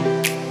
Música